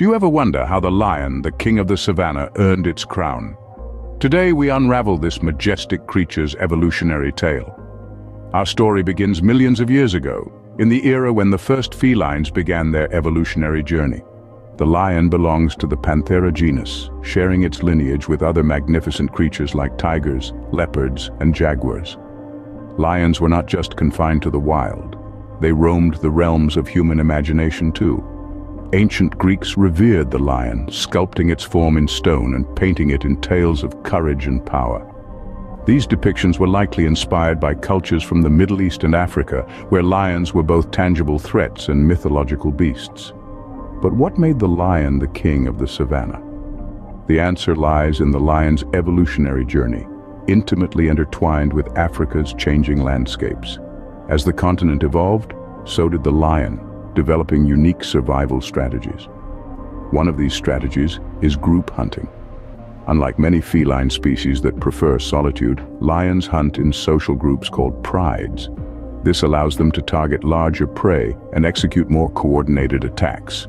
Do you ever wonder how the lion, the king of the savannah, earned its crown? Today we unravel this majestic creature's evolutionary tale. Our story begins millions of years ago, in the era when the first felines began their evolutionary journey. The lion belongs to the Panthera genus, sharing its lineage with other magnificent creatures like tigers, leopards, and jaguars. Lions were not just confined to the wild. They roamed the realms of human imagination too. Ancient Greeks revered the lion, sculpting its form in stone and painting it in tales of courage and power. These depictions were likely inspired by cultures from the Middle East and Africa, where lions were both tangible threats and mythological beasts. But what made the lion the king of the savannah? The answer lies in the lion's evolutionary journey, intimately intertwined with Africa's changing landscapes. As the continent evolved, so did the lion, developing unique survival strategies. One of these strategies is group hunting. Unlike many feline species that prefer solitude, lions hunt in social groups called prides. This allows them to target larger prey and execute more coordinated attacks.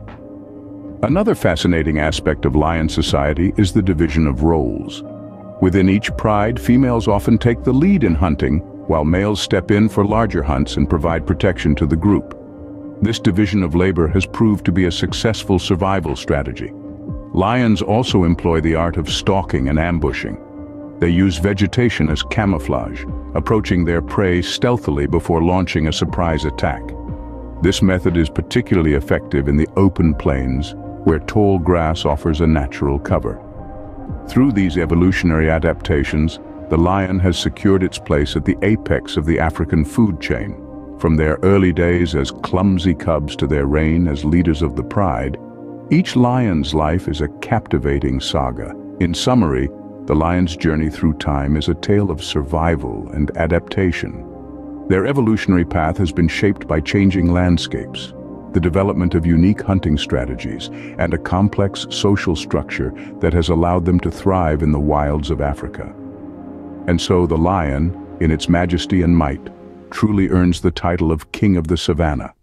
Another fascinating aspect of lion society is the division of roles. Within each pride, females often take the lead in hunting, while males step in for larger hunts and provide protection to the group. This division of labor has proved to be a successful survival strategy. Lions also employ the art of stalking and ambushing. They use vegetation as camouflage, approaching their prey stealthily before launching a surprise attack. This method is particularly effective in the open plains where tall grass offers a natural cover. Through these evolutionary adaptations, the lion has secured its place at the apex of the African food chain. From their early days as clumsy cubs to their reign as leaders of the pride, each lion's life is a captivating saga. In summary, the lion's journey through time is a tale of survival and adaptation. Their evolutionary path has been shaped by changing landscapes, the development of unique hunting strategies, and a complex social structure that has allowed them to thrive in the wilds of Africa. And so the lion, in its majesty and might, truly earns the title of King of the Savannah.